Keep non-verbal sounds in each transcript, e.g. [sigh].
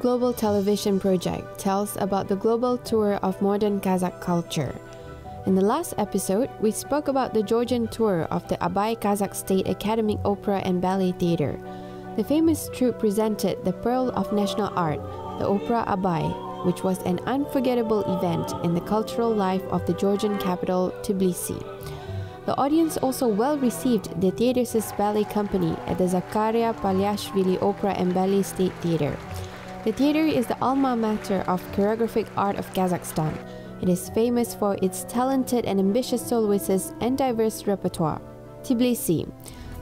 Global Television Project tells about the global tour of modern Kazakh culture. In the last episode, we spoke about the Georgian tour of the Abay Kazakh State Academic Opera and Ballet Theatre. The famous troupe presented the Pearl of National Art, the Opera Abay, which was an unforgettable event in the cultural life of the Georgian capital, Tbilisi. The audience also well received the theatre's ballet company at the Zakaria Paliashvili Opera and Ballet State Theatre. The theatre is the alma mater of choreographic art of Kazakhstan. It is famous for its talented and ambitious soloists and diverse repertoire. Tbilisi,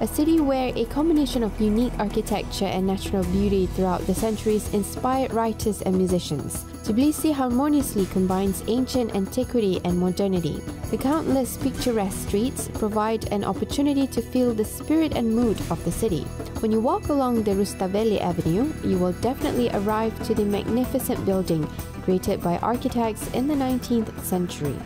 a city where a combination of unique architecture and natural beauty throughout the centuries inspired writers and musicians. Tbilisi harmoniously combines ancient antiquity and modernity. The countless picturesque streets provide an opportunity to feel the spirit and mood of the city. When you walk along the Rustaveli Avenue, you will definitely arrive to the magnificent building created by architects in the 19th century.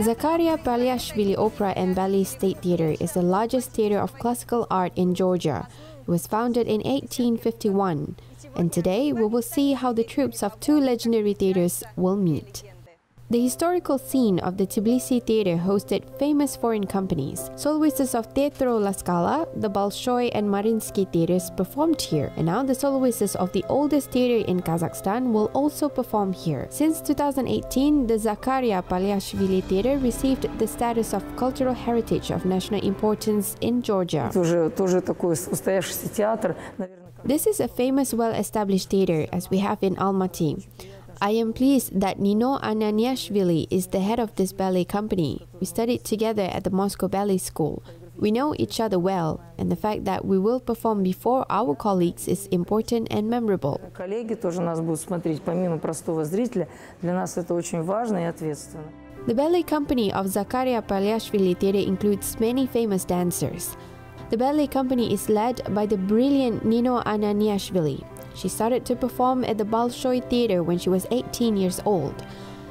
Zakaria Paliashvili Opera and Ballet State Theatre is the largest theatre of classical art in Georgia. It was founded in 1851, and today we will see how the troops of two legendary theatres will meet. The historical scene of the Tbilisi Theatre hosted famous foreign companies. Soloists of Teatro La Scala, the Bolshoi and Mariinsky theatres performed here, and now the soloists of the oldest theatre in Kazakhstan will also perform here. Since 2018, the Zakaria Paliashvili Theatre received the status of cultural heritage of national importance in Georgia. This is a famous, well-established theatre as we have in Almaty. I am pleased that Nino Ananiashvili is the head of this ballet company. We studied together at the Moscow Ballet School. We know each other well, and the fact that we will perform before our colleagues is important and memorable. The ballet company of Zakaria Paliashvili Theatre includes many famous dancers. The ballet company is led by the brilliant Nino Ananiashvili. She started to perform at the Bolshoi Theatre when she was 18 years old.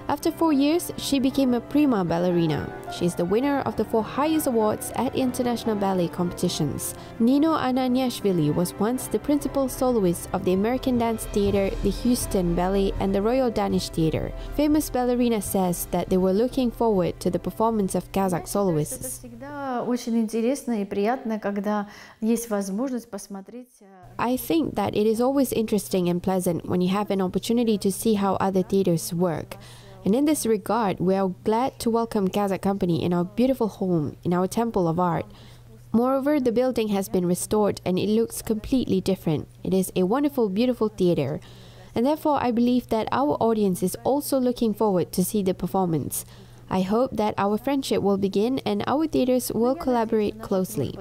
After four years, she became a prima ballerina. She is the winner of the four highest awards at international ballet competitions. Nino Ananiashvili was once the principal soloist of the American Dance Theatre, the Houston Ballet, and the Royal Danish Theatre. Famous ballerina says that they were looking forward to the performance of Kazakh soloists. I think that it is always interesting and pleasant when you have an opportunity to see how other theatres work. And in this regard, we are glad to welcome Kazakh Company in our beautiful home, in our temple of art. Moreover, the building has been restored and it looks completely different. It is a wonderful, beautiful theater. And therefore, I believe that our audience is also looking forward to see the performance. I hope that our friendship will begin and our theaters will collaborate closely.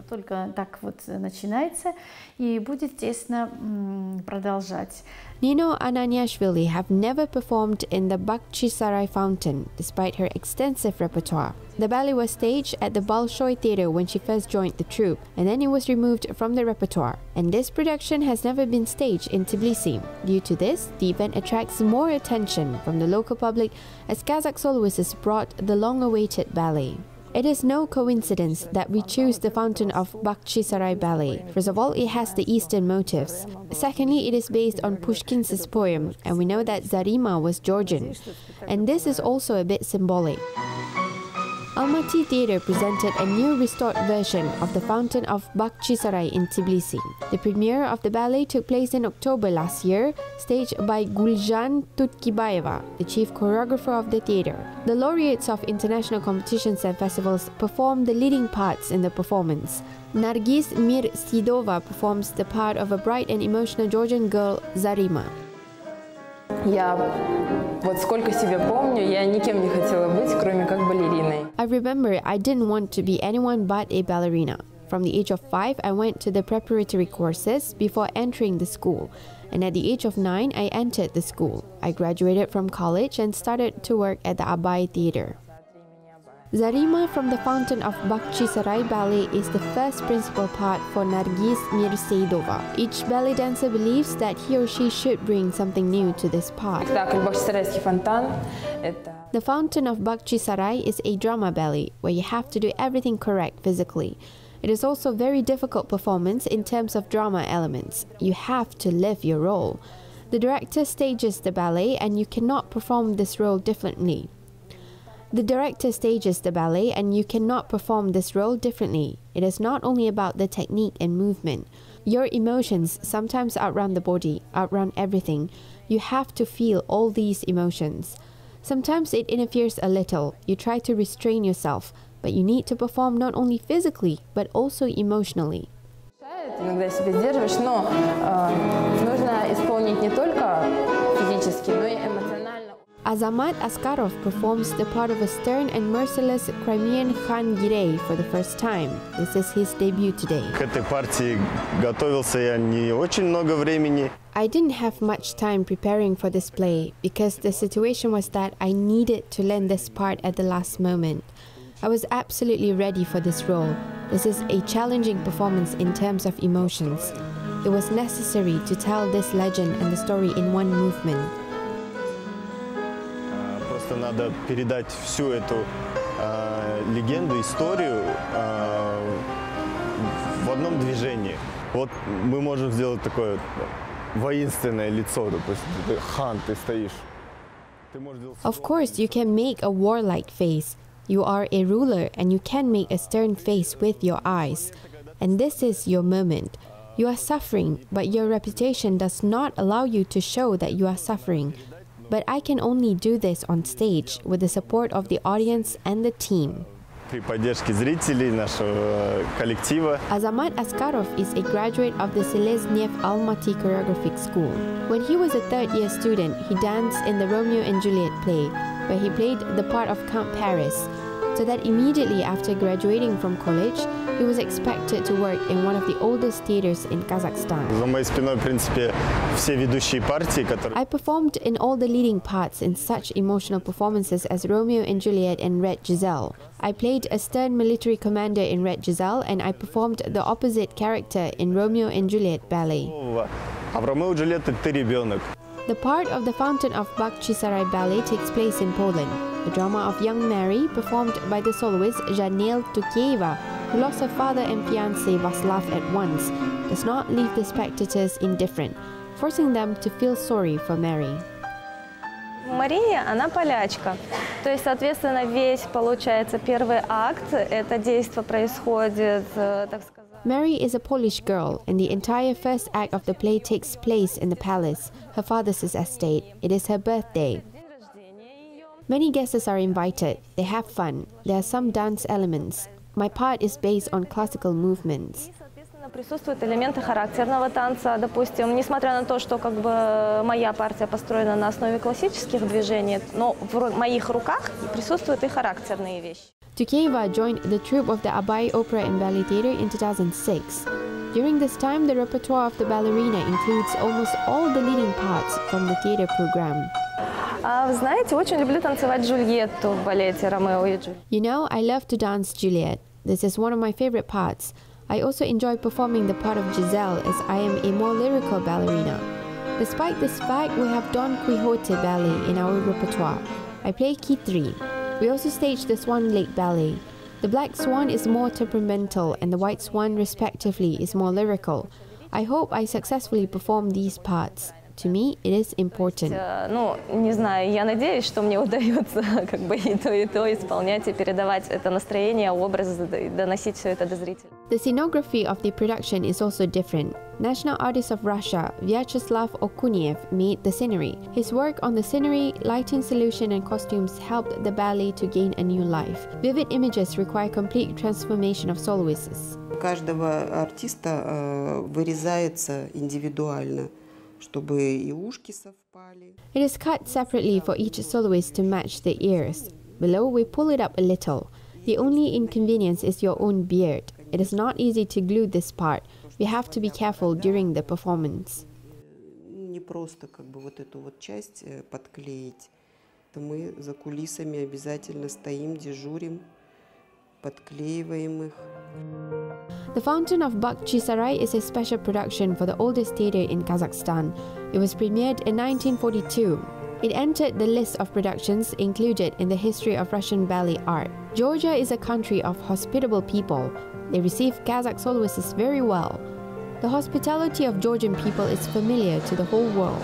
Nino Ananiashvili have never performed in the Bakhchisarai fountain, despite her extensive repertoire. The ballet was staged at the Bolshoi Theatre when she first joined the troupe, and then it was removed from the repertoire. And this production has never been staged in Tbilisi. Due to this, the event attracts more attention from the local public as Kazakh soloists brought the long-awaited ballet. It is no coincidence that we choose the fountain of Bakhchisarai Ballet. First of all, it has the Eastern motifs. Secondly, it is based on Pushkin's poem, and we know that Zarema was Georgian. And this is also a bit symbolic. Almaty Theatre presented a new restored version of The Fountain of Bakhchisarai in Tbilisi. The premiere of the ballet took place in October last year, staged by Guljan Tutkibayeva, the chief choreographer of the theatre. The laureates of international competitions and festivals performed the leading parts in the performance. Nargis Mir Sidova performs the part of a bright and emotional Georgian girl, Zarema. Я вот сколько себя помню, я никем не хотела быть, кроме как балериной. I remember I didn't want to be anyone but a ballerina. From the age of five, I went to the preparatory courses before entering the school. And at the age of nine, I entered the school. I graduated from college and started to work at the Abay Theatre. Zarema from the Fountain of Bakhchisarai Ballet is the first principal part for Nargis Mirseidova. Each ballet dancer believes that he or she should bring something new to this part. The Fountain of Bakhchisarai is a drama ballet where you have to do everything correct physically. It is also a very difficult performance in terms of drama elements. You have to live your role. The director stages the ballet, and you cannot perform this role differently. The director stages the ballet, and you cannot perform this role differently. It is not only about the technique and movement. Your emotions sometimes outrun the body, outrun everything. You have to feel all these emotions. Sometimes it interferes a little. You try to restrain yourself, but you need to perform not only physically, but also emotionally. Иногда себя сдерживаешь, но э, нужно исполнить не только физически, но и эмоционально. Azamat Askarov performs the part of a stern and merciless Crimean Khan Girey for the first time. This is his debut today. К этой партии готовился я не очень много времени. I didn't have much time preparing for this play because the situation was that I needed to learn this part at the last moment. I was absolutely ready for this role. This is a challenging performance in terms of emotions. It was necessary to tell this legend and the story in one movement. А, Просто надо передать всю эту а, легенду, историю а, в одном движении. Вот мы можем сделать такое воинственное лицо, допустим. Ты хан, ты стоишь. Ты можешь сделать Of course, you can make a warlike face. You are a ruler and you can make a stern face with your eyes. And this is your moment. You are suffering, but your reputation does not allow you to show that you are suffering. But I can only do this on stage with the support of the audience and the team. Azamat Askarov is a graduate of the Seleznev Almaty Choreographic School. When he was a third-year student, he danced in the Romeo and Juliet play, where he played the part of Count Paris, so that immediately after graduating from college, he was expected to work in one of the oldest theaters in Kazakhstan. I performed in all the leading parts in such emotional performances as Romeo and Juliet and Red Giselle. I played a stern military commander in Red Giselle and I performed the opposite character in Romeo and Juliet ballet. А в Ромео и Джульетте ты ребенок. The part of the Fountain of Bakhchisarai ballet takes place in Poland. The drama of Young Mary, performed by the soloist Janel Tukieva, who lost her father and fiancé Vaslav at once, does not leave the spectators indifferent, forcing them to feel sorry for Mary. Мария, она полячка. То есть, соответственно, весь, получается, первый акт, это действие происходит, э, так сказать, Mary is a Polish girl, and the entire first act of the play takes place in the palace, her father's estate. It is her birthday. день рождения ее. Many guests are invited. They have fun. There are some dance elements. My part is based on classical movements. И, соответственно, присутствуют элементы характерного танца. Допустим, несмотря на то, что как бы моя партия построена на основе классических движений, но в ру- моих руках присутствуют и характерные вещи. Tukeyeva joined the troupe of the Abai Opera and Ballet Theatre in 2006. During this time, the repertoire of the ballerina includes almost all the leading parts from the theatre program. You know, I love to dance Juliet. This is one of my favorite parts. I also enjoy performing the part of Giselle as I am a more lyrical ballerina. Despite this fact, we have Don Quixote ballet in our repertoire. I play Kitri. We also stage the Swan Lake ballet. The Black Swan is more temperamental and the White Swan, respectively, is more lyrical. I hope I successfully perform these parts. To me, it is important. Э, Ну, не знаю, я надеюсь, что мне [laughs] удается как бы и то, и то исполнять, и передавать это настроение, образ, и доносить все это до зрителя. The scenography of the production is also different. National artist of Russia, Vyacheslav Okuniev, made the scenery. His work on the scenery, lighting solution, and costumes helped the ballet to gain a new life. Vivid images require complete transformation of soloists. У каждого артиста э, вырезается индивидуально, чтобы и ушки совпали. It is cut separately for each soloist to match the ears. Below, we pull it up a little. The only inconvenience is your own beard. It is not easy to glue this part. we have to be careful during the performance. Э, мы за кулисами обязательно стоим, дежурим, подклеиваем их. The Fountain of Bakhchisarai is a special production for the oldest theatre in Kazakhstan. It was premiered in 1942. It entered the list of productions included in the history of Russian ballet art. Georgia is a country of hospitable people they receive Kazakh soloists very well. The hospitality of Georgian people is familiar to the whole world.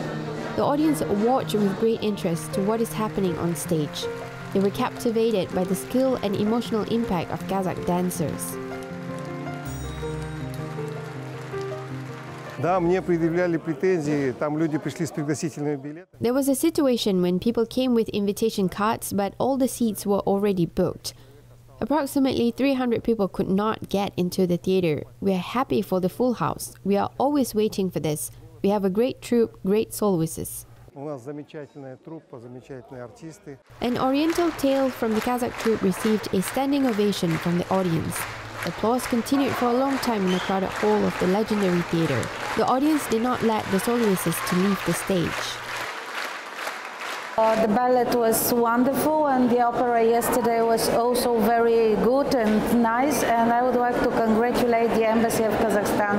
The audience watched with great interest to what is happening on stage. They were captivated by the skill and emotional impact of Kazakh dancers. There was a situation when people came with invitation cards, but all the seats were already booked. Approximately 300 people could not get into the theater. We are happy for the full house. We are always waiting for this. We have a great troupe, great soloists. An Oriental Tale from the Kazakh troupe received a standing ovation from the audience. Applause continued for a long time in the crowded hall of the legendary theater. The audience did not let the soloists to leave the stage. Uh, the ballet was wonderful and the opera yesterday was also very good and nice and I would like to congratulate the Embassy of Kazakhstan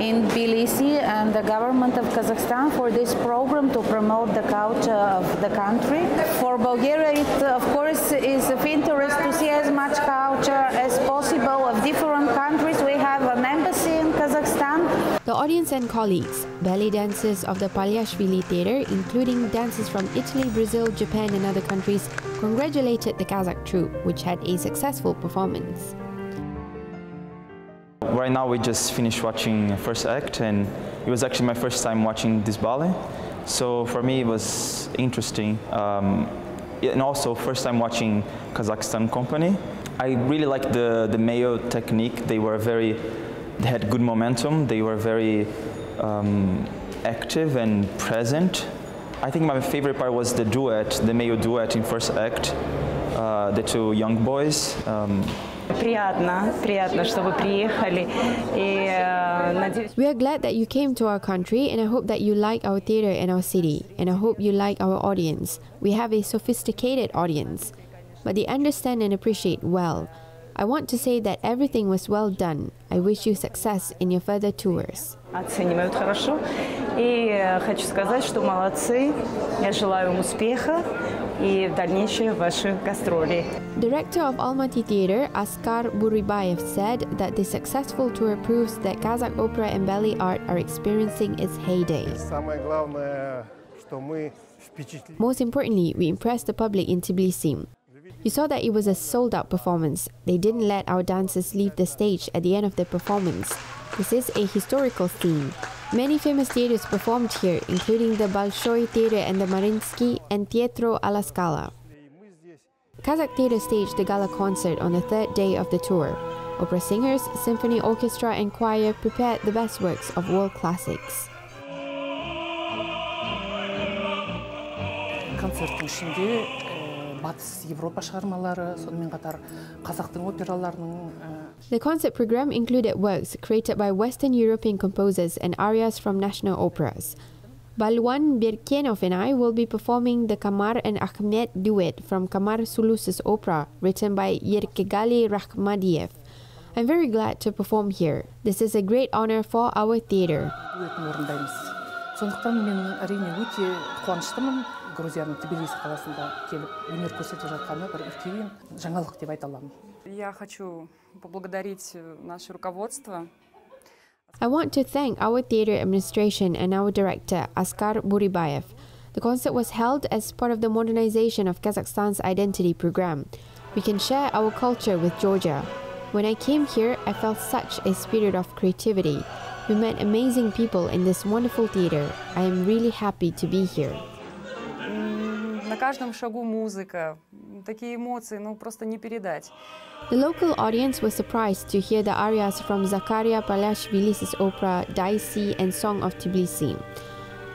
in Tbilisi and the government of Kazakhstan for this program to promote the culture of the country. For Bulgaria it of course is of interest to see as much culture as possible of different countries. We have an embassy in Kazakhstan The and colleagues, ballet dancers of the Paliashvili Theatre, including dancers from Italy, Brazil, Japan, and other countries, congratulated the Kazakh troupe, which had a successful performance. Right now we just finished watching first act and it was actually my first time watching this ballet. So for me it was interesting. Um, and also first time watching Kazakhstan company. I really liked the, the Mayo technique. They were very, they had good momentum. They were very um, active and present. I think my favorite part was the duet, the male duet in first act, uh, the two young boys. Um, we are glad that you came to our country and I hope that you like our theater and our city and I hope you like our audience. We have a sophisticated audience, but they understand and appreciate well. I want to say that everything was well done. I wish you success in your further tours. оценивают хорошо. И э, хочу сказать, что молодцы. Я желаю им успеха и в дальнейшие ваши гастроли. Director of Almaty Theatre, Askar Buribayev, said that the successful tour proves that Kazakh opera and ballet art are experiencing its heyday. Самое главное, что мы впечатлили. Most importantly, we impressed the public in Tbilisi. You saw that it was a sold out performance. They didn't let our dancers leave the stage at the end of the performance. This is a historical theme. Many famous theatres performed here, including the Bolshoi Theatre and the Mariinsky and Teatro alla Scala. Kazakh Theatre staged the gala concert on the third day of the tour. Opera singers, symphony orchestra, and choir prepared the best works of world classics. Концерттің ішінде батыс европа шығармалары сонымен қатар қазақтың операларының э, The concert program included works created by Western European composers and arias from national operas. Balwan Birkenov and I will be performing the Kamar and Ahmed duet from Kamar Sulus's opera, written by Yerkegali Rakhmadiev. I'm very glad to perform here. This is a great honor for our theater. дуэтін орындаймыз сондықтан мен әрине өте қуаныштымын грузияның тбилиси қаласында келіп өнер көрсетіп жатқаны бір үлкен жаңалық деп айта аламын Я хочу поблагодарить э, наше руководство. I want to thank our theater administration and our director, Askar Buribayev. The concert was held as part of the modernization of Kazakhstan's identity program. We can share our culture with Georgia. When I came here, I felt such a spirit of creativity. We met amazing people in this wonderful theater. I am really happy to be here. На каждом шагу музыка, такие эмоции, ну просто не передать. The local audience was surprised to hear the arias from Zakaria Paliashvili's opera Daisi and Song of Tbilisi.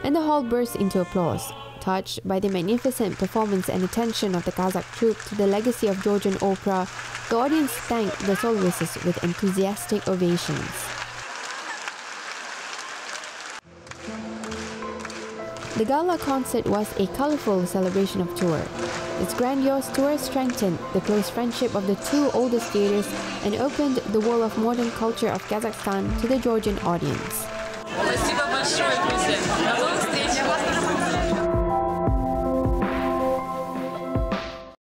And the hall burst into applause, touched by the magnificent performance and attention of the Kazakh troupe to the legacy of Georgian opera. The audience thanked the soloists with enthusiastic ovations. The gala concert was a colorful celebration of tour. Its grandiose tour strengthened the close friendship of the two oldest theaters and opened the world of modern culture of Kazakhstan to the Georgian audience.